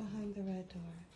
behind the red door.